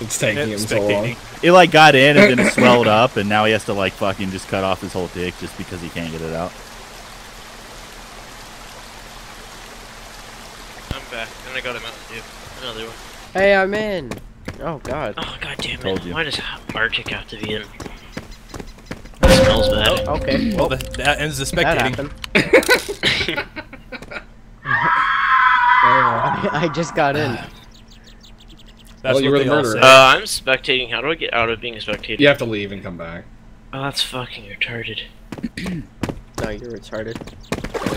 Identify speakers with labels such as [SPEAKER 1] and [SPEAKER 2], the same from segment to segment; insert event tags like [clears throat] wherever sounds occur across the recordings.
[SPEAKER 1] It's taking him so long.
[SPEAKER 2] Spectating.
[SPEAKER 3] It like got in and then it swelled up, and now he has to like fucking just cut off his whole dick just because he can't get it out.
[SPEAKER 4] I'm back, and I got a Mountain Dew. Another one.
[SPEAKER 5] Hey, I'm in. Oh God.
[SPEAKER 4] Oh god damn
[SPEAKER 3] Told
[SPEAKER 4] it!
[SPEAKER 3] you.
[SPEAKER 4] Why does Arctic have to be in? That smells bad.
[SPEAKER 5] Okay.
[SPEAKER 2] Well, that, that ends the
[SPEAKER 5] that
[SPEAKER 2] spectating.
[SPEAKER 5] happened. [laughs] I [laughs] I just got in.
[SPEAKER 2] That's
[SPEAKER 1] Well, you were the
[SPEAKER 2] all
[SPEAKER 1] murderer.
[SPEAKER 4] Uh, I'm spectating. How do I get out of being a spectator?
[SPEAKER 1] You have to leave and come back.
[SPEAKER 4] Oh, that's fucking retarded. [clears throat]
[SPEAKER 5] No, you're retarded.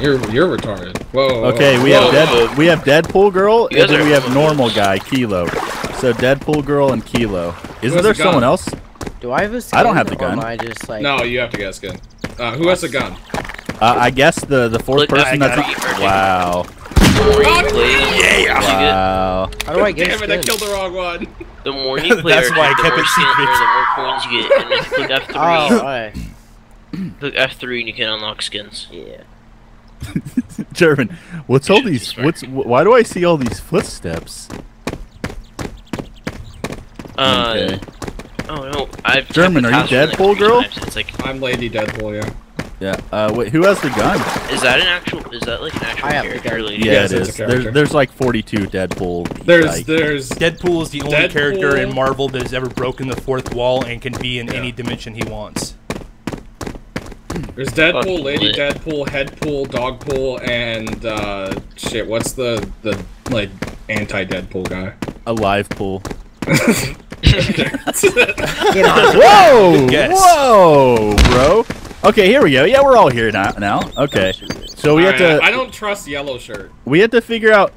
[SPEAKER 1] You're you're retarded. Whoa. whoa,
[SPEAKER 3] Okay,
[SPEAKER 1] whoa.
[SPEAKER 3] we have
[SPEAKER 4] Whoa,
[SPEAKER 3] dead.
[SPEAKER 4] whoa.
[SPEAKER 3] We have Deadpool girl, and then we have normal guy Kilo. So Deadpool girl and Kilo. Isn't there
[SPEAKER 1] a
[SPEAKER 3] someone else?
[SPEAKER 5] Do I have a skin?
[SPEAKER 3] I don't have the gun.
[SPEAKER 5] I just like?
[SPEAKER 1] No, you have to get a skin. Uh, who has a gun?
[SPEAKER 3] Uh, I guess the the fourth
[SPEAKER 4] Look,
[SPEAKER 3] person that's
[SPEAKER 4] it. Arctic.
[SPEAKER 3] wow
[SPEAKER 4] The more you yeah,
[SPEAKER 3] wow.
[SPEAKER 5] How do I get
[SPEAKER 1] Damn
[SPEAKER 5] a
[SPEAKER 1] it! I killed the wrong one.
[SPEAKER 4] the more you [laughs] play
[SPEAKER 2] That's why I
[SPEAKER 4] the
[SPEAKER 2] kept
[SPEAKER 4] more
[SPEAKER 2] it secret.
[SPEAKER 4] or the more coins you get. And if you click F3,
[SPEAKER 5] Oh, alright.
[SPEAKER 4] click F3 and you can unlock skins.
[SPEAKER 5] Yeah. [laughs]
[SPEAKER 3] German, what's all these? What's why do I see all these footsteps?
[SPEAKER 4] Uh,
[SPEAKER 3] Okay.
[SPEAKER 4] oh no, I've
[SPEAKER 3] German, are you Deadpool
[SPEAKER 4] like,
[SPEAKER 3] girl?
[SPEAKER 4] times, It's like,
[SPEAKER 1] I'm Lady Deadpool. Yeah.
[SPEAKER 3] Yeah. Uh, wait, who has the gun?
[SPEAKER 4] is that an actual? Is that like an actual
[SPEAKER 5] I have the
[SPEAKER 4] character?
[SPEAKER 5] gun.
[SPEAKER 4] Lady?
[SPEAKER 3] Yeah,
[SPEAKER 1] Yes, it's a
[SPEAKER 3] is.
[SPEAKER 1] character.
[SPEAKER 3] There's there's like 42 Deadpool.
[SPEAKER 1] There's
[SPEAKER 3] like-
[SPEAKER 1] there's
[SPEAKER 2] Deadpool is the only
[SPEAKER 1] Deadpool-
[SPEAKER 2] character in Marvel that has ever broken the fourth wall and can be in
[SPEAKER 1] Yeah.
[SPEAKER 2] any dimension he wants.
[SPEAKER 1] there's Deadpool,
[SPEAKER 4] Fucking
[SPEAKER 1] Lady
[SPEAKER 4] lit.
[SPEAKER 1] Deadpool, Headpool, Dogpool, and uh, shit. What's the the like anti Deadpool guy?
[SPEAKER 3] a live pool. [laughs]
[SPEAKER 5] Get on.
[SPEAKER 3] Whoa!
[SPEAKER 2] guess.
[SPEAKER 3] Whoa, bro. Okay, here we go. Yeah, we're all here now. Now, okay. So we have
[SPEAKER 1] Alright,
[SPEAKER 3] to
[SPEAKER 1] I don't trust yellow shirt.
[SPEAKER 3] we have to figure out.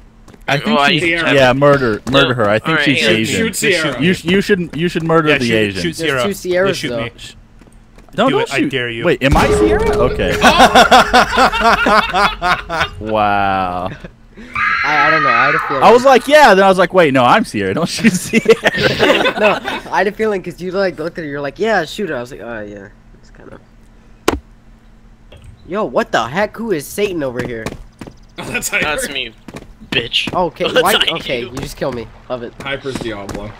[SPEAKER 3] I think
[SPEAKER 4] Oh,
[SPEAKER 3] she's
[SPEAKER 1] used
[SPEAKER 3] yeah, murder murder
[SPEAKER 4] No,
[SPEAKER 3] her. I think
[SPEAKER 4] alright,
[SPEAKER 3] she's
[SPEAKER 4] hang.
[SPEAKER 3] Asian.
[SPEAKER 1] Shoot Sierra.
[SPEAKER 3] You you should you should murder
[SPEAKER 2] Yeah,
[SPEAKER 3] the
[SPEAKER 2] shoot,
[SPEAKER 3] Asian.
[SPEAKER 2] shoot
[SPEAKER 5] There's
[SPEAKER 2] Sierra.
[SPEAKER 5] two Sierras,
[SPEAKER 2] yeah, shoot
[SPEAKER 5] though.
[SPEAKER 2] me.
[SPEAKER 3] No,
[SPEAKER 2] Do
[SPEAKER 3] don't
[SPEAKER 2] it, I dare you.
[SPEAKER 3] Wait, am I Sierra? [laughs] Okay. [laughs] [laughs] wow.
[SPEAKER 5] I, I don't know. I had a feeling.
[SPEAKER 3] I was like, yeah. Then I was like, wait, no, I'm Sierra. Don't shoot Sierra. [laughs]
[SPEAKER 5] no, I had a feeling because you like looked at her. You're like, yeah, shoot her. I was like, oh yeah, it's kind of. Yo, what the heck? Who is Satan over here?
[SPEAKER 1] Oh, [laughs] that's Hyper.
[SPEAKER 4] That's me, bitch.
[SPEAKER 5] Okay,
[SPEAKER 4] That's
[SPEAKER 5] why? Okay,
[SPEAKER 4] you.
[SPEAKER 5] you just kill me. Love it.
[SPEAKER 1] Hyper's Diablo.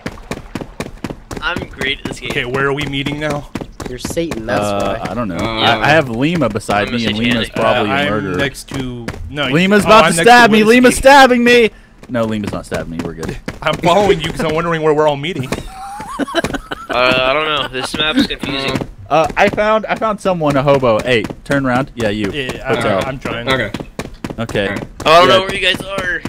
[SPEAKER 4] I'm great at this game.
[SPEAKER 2] Okay, where are we meeting now?
[SPEAKER 5] You're Satan. That's
[SPEAKER 3] uh,
[SPEAKER 5] why.
[SPEAKER 3] I don't know.
[SPEAKER 1] Uh,
[SPEAKER 3] I, I have Lima beside
[SPEAKER 4] I'm
[SPEAKER 3] me, and
[SPEAKER 4] satanic.
[SPEAKER 3] Lima's probably
[SPEAKER 2] uh,
[SPEAKER 3] a
[SPEAKER 2] I'm
[SPEAKER 3] murderer.
[SPEAKER 2] next to no.
[SPEAKER 3] Lima's
[SPEAKER 2] oh,
[SPEAKER 3] about
[SPEAKER 2] I'm
[SPEAKER 3] to
[SPEAKER 2] next
[SPEAKER 3] stab me.
[SPEAKER 2] Winsky.
[SPEAKER 3] Lima's stabbing me. No, Lima's not stabbing me. We're good. [laughs]
[SPEAKER 2] I'm following you because I'm wondering where we're all meeting. [laughs]
[SPEAKER 4] Uh, I don't know. This map's confusing.
[SPEAKER 3] Uh, I found I found someone a hobo. Hey, turn around. Yeah, you.
[SPEAKER 2] Yeah,
[SPEAKER 3] Hotel.
[SPEAKER 2] I, I'm trying.
[SPEAKER 1] Okay.
[SPEAKER 3] Okay.
[SPEAKER 1] Alright.
[SPEAKER 4] Oh, I don't
[SPEAKER 3] Yeah.
[SPEAKER 4] know where you guys are.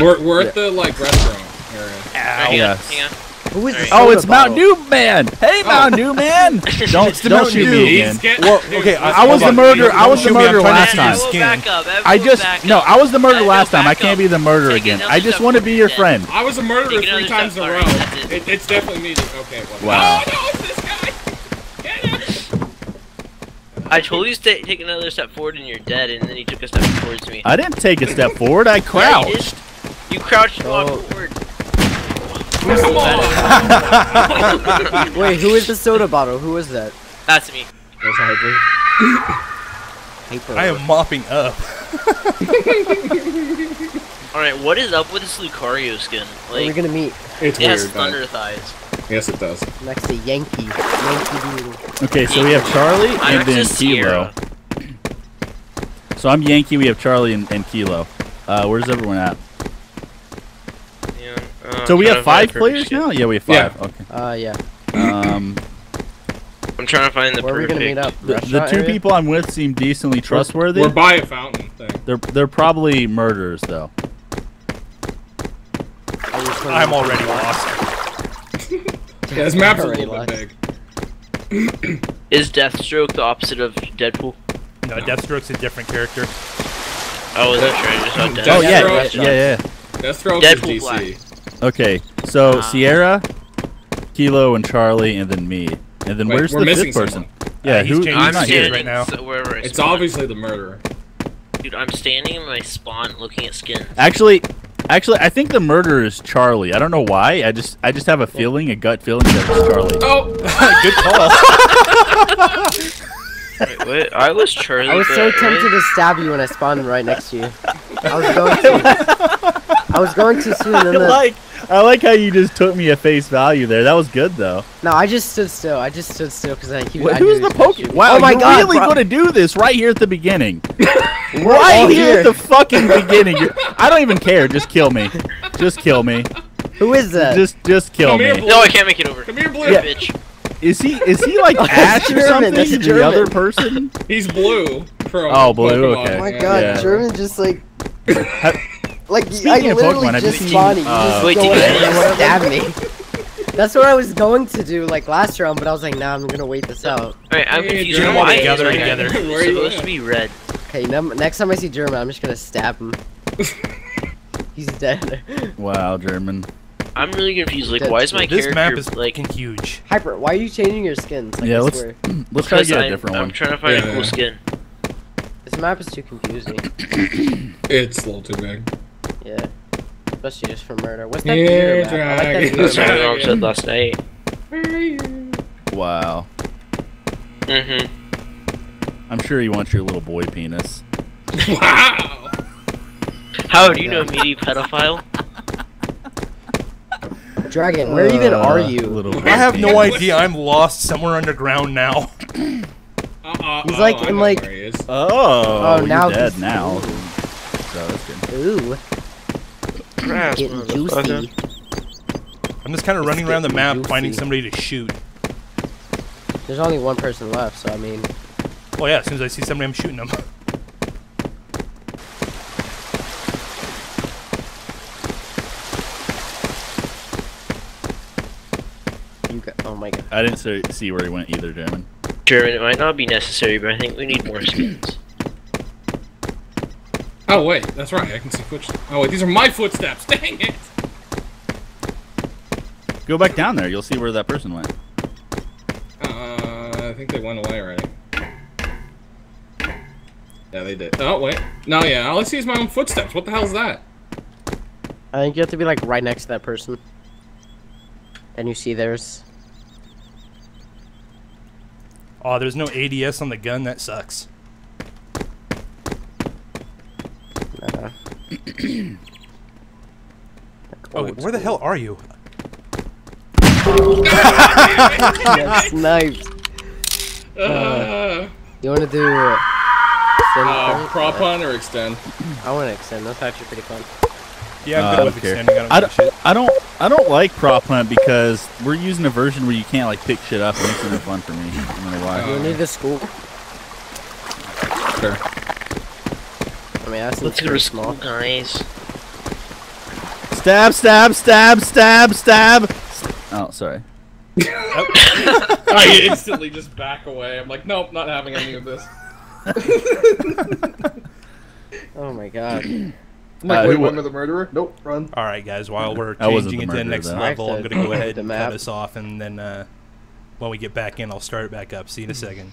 [SPEAKER 1] We're we're at the like restaurant area.
[SPEAKER 4] Alright, hang
[SPEAKER 3] yes.
[SPEAKER 4] hang on.
[SPEAKER 5] Who is this?
[SPEAKER 4] Alright.
[SPEAKER 3] Oh, it's Mountain Dew Man. Hey, oh. Mountain Dew Man. [laughs] Don't
[SPEAKER 2] the
[SPEAKER 3] don't
[SPEAKER 2] Mountain
[SPEAKER 3] shoot
[SPEAKER 2] Dew.
[SPEAKER 3] me again.
[SPEAKER 2] Well, okay,
[SPEAKER 1] listen,
[SPEAKER 3] I was the
[SPEAKER 1] on.
[SPEAKER 3] murderer. I was the
[SPEAKER 2] me,
[SPEAKER 3] murderer last time.
[SPEAKER 2] your
[SPEAKER 4] Everyone
[SPEAKER 2] skin.
[SPEAKER 3] I just
[SPEAKER 4] back
[SPEAKER 3] no. I was the murderer last time. I can't be the murderer again. I just want to be your friend.
[SPEAKER 1] I was a murderer three times in a row.
[SPEAKER 4] forward, that's it.
[SPEAKER 1] It, it's definitely me. Okay.
[SPEAKER 3] Wow.
[SPEAKER 1] Oh no! It's this guy. Get him.
[SPEAKER 4] I told you to take another step forward and you're dead, and then you took a step towards me.
[SPEAKER 3] I didn't take a step forward. I
[SPEAKER 4] Yeah, you,
[SPEAKER 3] crouched.
[SPEAKER 4] you crouched and walked
[SPEAKER 5] Oh.
[SPEAKER 4] forward.
[SPEAKER 1] Come on. [laughs]
[SPEAKER 5] Wait, who is the soda bottle? Who is that?
[SPEAKER 4] That's me.
[SPEAKER 1] That's Hyper. [coughs]
[SPEAKER 5] Hyper.
[SPEAKER 2] I am mopping up. [laughs]
[SPEAKER 4] Alright, what is up with this Lucario skin?
[SPEAKER 5] Where are we
[SPEAKER 4] Like,
[SPEAKER 5] gonna meet?
[SPEAKER 1] It's
[SPEAKER 4] it has
[SPEAKER 1] weird. but-
[SPEAKER 4] thunder thighs.
[SPEAKER 1] Yes, it does.
[SPEAKER 5] Next to Yankee. Yankee Doodle.
[SPEAKER 3] Okay, so we have Charlie
[SPEAKER 4] I'm
[SPEAKER 3] and then
[SPEAKER 4] just
[SPEAKER 3] Kilo.
[SPEAKER 4] Sierra.
[SPEAKER 3] So I'm Yankee. We have Charlie and, and Kilo. Uh, where's everyone at?
[SPEAKER 4] Yeah, uh,
[SPEAKER 3] So we have
[SPEAKER 4] trying to find
[SPEAKER 3] five players
[SPEAKER 4] skin.
[SPEAKER 3] now. Yeah, we have
[SPEAKER 1] Yeah.
[SPEAKER 3] five. Okay.
[SPEAKER 5] Uh, yeah.
[SPEAKER 3] Um,
[SPEAKER 4] I'm trying to find the
[SPEAKER 5] Where are we gonna meet up?
[SPEAKER 3] the, the two
[SPEAKER 5] area?
[SPEAKER 3] people I'm with seem decently trustworthy.
[SPEAKER 1] We're by a fountain thing.
[SPEAKER 3] They're they're probably murderers though.
[SPEAKER 5] Are we swimming
[SPEAKER 2] I'm already
[SPEAKER 5] the
[SPEAKER 2] lost. [laughs]
[SPEAKER 1] Yeah, this map's a
[SPEAKER 5] Already
[SPEAKER 1] little bit
[SPEAKER 5] lost.
[SPEAKER 1] big.
[SPEAKER 4] Is Deathstroke the opposite of Deadpool?
[SPEAKER 2] No, Deathstroke's a different character.
[SPEAKER 4] Oh, that's right. I just saw [laughs] Deathstroke.
[SPEAKER 3] Oh yeah,
[SPEAKER 1] Deathstroke.
[SPEAKER 3] yeah, yeah.
[SPEAKER 1] Deathstroke
[SPEAKER 4] Deadpool
[SPEAKER 1] is DC.
[SPEAKER 3] Okay, so
[SPEAKER 4] Ah.
[SPEAKER 3] Sierra, Kilo, and Charlie, and then me. And then
[SPEAKER 1] Wait,
[SPEAKER 3] where's the fifth person?
[SPEAKER 1] someone.
[SPEAKER 3] Yeah,
[SPEAKER 2] Uh, he's
[SPEAKER 3] who,
[SPEAKER 2] changing
[SPEAKER 3] who's
[SPEAKER 4] I'm
[SPEAKER 3] not
[SPEAKER 2] his
[SPEAKER 3] here?
[SPEAKER 2] right now.
[SPEAKER 4] so wherever
[SPEAKER 1] It's
[SPEAKER 4] spawn.
[SPEAKER 1] obviously the murderer.
[SPEAKER 4] Dude, I'm standing in my spawn looking at skins.
[SPEAKER 3] Actually, Actually, I think the murderer is Charlie. I don't know why. I just I just have a feeling, a gut feeling that it's Charlie.
[SPEAKER 1] Oh, [laughs] [laughs]
[SPEAKER 2] Good call.
[SPEAKER 4] Wait, what? I was Charlie.
[SPEAKER 5] I was so
[SPEAKER 4] but-
[SPEAKER 5] tempted to stab you when I spawned right next to you. I was going to. [laughs] I was going to soon, [laughs]
[SPEAKER 3] I
[SPEAKER 5] and
[SPEAKER 3] like I like how you just took me at face value there. That was good though.
[SPEAKER 5] no, I just stood still. I just stood still because I. He,
[SPEAKER 3] Wh-
[SPEAKER 5] I
[SPEAKER 3] Who's
[SPEAKER 5] he
[SPEAKER 3] the
[SPEAKER 5] was gonna
[SPEAKER 3] poke? Wow,
[SPEAKER 5] Oh my
[SPEAKER 3] you're
[SPEAKER 5] god!
[SPEAKER 3] really
[SPEAKER 5] bro.
[SPEAKER 3] going to do this right here at the beginning. [laughs] Right
[SPEAKER 5] all
[SPEAKER 3] here at the fucking beginning. You're- I don't even care. Just kill me. Just kill me.
[SPEAKER 5] Who is that?
[SPEAKER 3] Just just kill
[SPEAKER 1] Come
[SPEAKER 3] me.
[SPEAKER 1] Blue.
[SPEAKER 4] No, I can't make it over.
[SPEAKER 1] come here, Blue.
[SPEAKER 3] Yeah.
[SPEAKER 4] Bitch.
[SPEAKER 3] Is he is he like
[SPEAKER 5] Oh, [laughs] that's
[SPEAKER 3] Ash or something?
[SPEAKER 5] that's
[SPEAKER 3] The
[SPEAKER 5] German.
[SPEAKER 3] other person?
[SPEAKER 1] He's Blue. From
[SPEAKER 3] Oh, Blue,
[SPEAKER 1] Pokemon,
[SPEAKER 3] okay.
[SPEAKER 5] oh my god,
[SPEAKER 3] Yeah.
[SPEAKER 5] German just like. Like I
[SPEAKER 3] Speaking of
[SPEAKER 5] literally
[SPEAKER 3] Pokemon, have
[SPEAKER 5] just
[SPEAKER 3] seen,
[SPEAKER 5] spawned. You
[SPEAKER 3] uh,
[SPEAKER 5] just
[SPEAKER 4] Wait,
[SPEAKER 5] go
[SPEAKER 4] did you
[SPEAKER 5] and stab me. [laughs] That's what I was going to do like last round, but I was like, nah, I'm gonna wait this out.
[SPEAKER 4] Alright, I'm
[SPEAKER 1] Hey,
[SPEAKER 4] confused.
[SPEAKER 1] German.
[SPEAKER 4] Why
[SPEAKER 2] Together,
[SPEAKER 4] is my
[SPEAKER 2] together.
[SPEAKER 4] guy
[SPEAKER 1] Where you
[SPEAKER 4] supposed to be red?
[SPEAKER 5] Okay, next time I see German, I'm just gonna stab him. [laughs] He's dead.
[SPEAKER 3] Wow, German.
[SPEAKER 4] I'm really confused. Like,
[SPEAKER 5] That's
[SPEAKER 4] why is my
[SPEAKER 2] This
[SPEAKER 4] character
[SPEAKER 2] map is
[SPEAKER 4] like?
[SPEAKER 2] huge.
[SPEAKER 5] Hyper, why are you changing your skins? Like,
[SPEAKER 3] Yeah, let's-
[SPEAKER 5] swear. [clears throat]
[SPEAKER 3] Let's try to get a
[SPEAKER 4] I'm,
[SPEAKER 3] different
[SPEAKER 4] I'm
[SPEAKER 3] one.
[SPEAKER 4] trying to find
[SPEAKER 1] Yeah,
[SPEAKER 4] a cool skin.
[SPEAKER 5] This map is too confusing. [clears throat]
[SPEAKER 1] It's a little too big.
[SPEAKER 5] Yeah. Especially just for murder. What's that
[SPEAKER 1] Yeah,
[SPEAKER 5] beer map? I like that
[SPEAKER 1] dragon.
[SPEAKER 5] beer
[SPEAKER 4] That's what
[SPEAKER 5] map.
[SPEAKER 4] said last night.
[SPEAKER 3] Wow.
[SPEAKER 4] Mm-hmm.
[SPEAKER 3] I'm sure you want your little boy penis. [laughs]
[SPEAKER 1] Wow.
[SPEAKER 4] How do you know meaty pedophile? [laughs]
[SPEAKER 5] Dragon, where even are
[SPEAKER 3] Uh,
[SPEAKER 5] you?
[SPEAKER 3] Little
[SPEAKER 2] I have no idea. I'm lost somewhere underground now. [laughs]
[SPEAKER 1] Uh-uh,
[SPEAKER 5] He's
[SPEAKER 1] oh,
[SPEAKER 5] like
[SPEAKER 1] I
[SPEAKER 5] in, like-
[SPEAKER 1] where he is.
[SPEAKER 3] Oh,
[SPEAKER 5] Oh, now
[SPEAKER 3] you're dead
[SPEAKER 5] he's-
[SPEAKER 3] now. So that's good.
[SPEAKER 5] Ooh,
[SPEAKER 4] Grass,
[SPEAKER 5] getting juicy.
[SPEAKER 2] I'm just kind of running around the map
[SPEAKER 5] juicy.
[SPEAKER 2] finding somebody to shoot.
[SPEAKER 5] There's only one person left, so I mean,
[SPEAKER 2] Oh yeah, as soon as I see somebody, I'm shooting them.
[SPEAKER 5] you got. Oh my god.
[SPEAKER 3] I didn't see, see where he went either, German.
[SPEAKER 4] German, it might not be necessary, but I think we need more skins.
[SPEAKER 1] Oh wait, that's right. I can see footsteps. Oh wait, these are my footsteps. [laughs] Dang it!
[SPEAKER 3] Go back down there. You'll see where that person went.
[SPEAKER 1] Uh, I think they went away already. Yeah, they did. Oh wait, no, yeah. All I see is my own footsteps. What the hell is that?
[SPEAKER 5] I think you have to be like right next to that person. And you see theirs.
[SPEAKER 2] Oh, there's no ADS on the gun. That sucks.
[SPEAKER 5] Uh,
[SPEAKER 2] Oh, wait, where the hell are you?
[SPEAKER 5] That's sniped.
[SPEAKER 1] Uh,
[SPEAKER 5] You want to do? Uh, extend
[SPEAKER 1] uh, prop hunt or extend?
[SPEAKER 5] I want to extend. Those That's actually pretty fun.
[SPEAKER 2] Yeah, I'm
[SPEAKER 3] Uh,
[SPEAKER 2] good with extending. I don't
[SPEAKER 3] I don't. I don't, I don't like prop hunt because we're using a version where you can't like pick shit up. It makes it no fun for me. I don't know
[SPEAKER 5] You
[SPEAKER 3] why.
[SPEAKER 5] want to do the school?
[SPEAKER 1] Sure.
[SPEAKER 5] I mean, that's
[SPEAKER 4] Let's go
[SPEAKER 5] pretty
[SPEAKER 4] to school, guys.
[SPEAKER 3] Stab, stab, stab, stab, stab. Oh, sorry. [laughs]
[SPEAKER 1] I instantly just back away. I'm like, nope, not having any of this. [laughs]
[SPEAKER 5] Oh my god.
[SPEAKER 1] I'm like,
[SPEAKER 3] Uh,
[SPEAKER 1] wait,
[SPEAKER 3] who-
[SPEAKER 1] one with the murderer? Nope, run.
[SPEAKER 2] All right, guys. While we're changing it to the next
[SPEAKER 3] though.
[SPEAKER 2] level, I'm gonna go ahead and
[SPEAKER 5] map.
[SPEAKER 2] cut us off, and then uh, when we get back in, I'll start it back up. See you in a second.